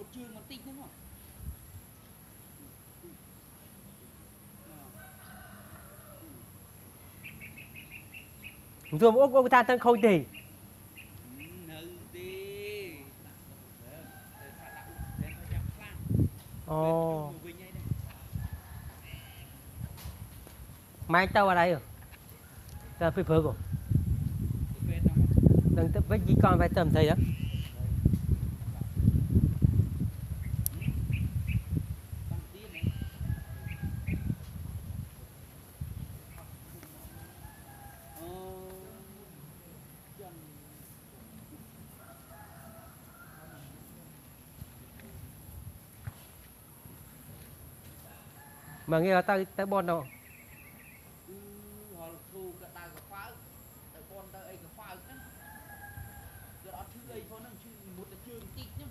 một trường một tinh đúng không? Rồi ốc ốc ta thân khôi thì. Nữ đi. Ồ. Mai tao ở đây rồi. Tao phải phở rồi. Đừng tập với gì con phải tầm thầy đó. មកងារទៅទៅបនទៅហល់គ្រូក៏ដៅកខ្វៅទៅបនទៅអីកខ្វៅហ្នឹងគេអត់ឈឺអីផងហ្នឹងឈឺមុតតែជើងតិចហ្នឹង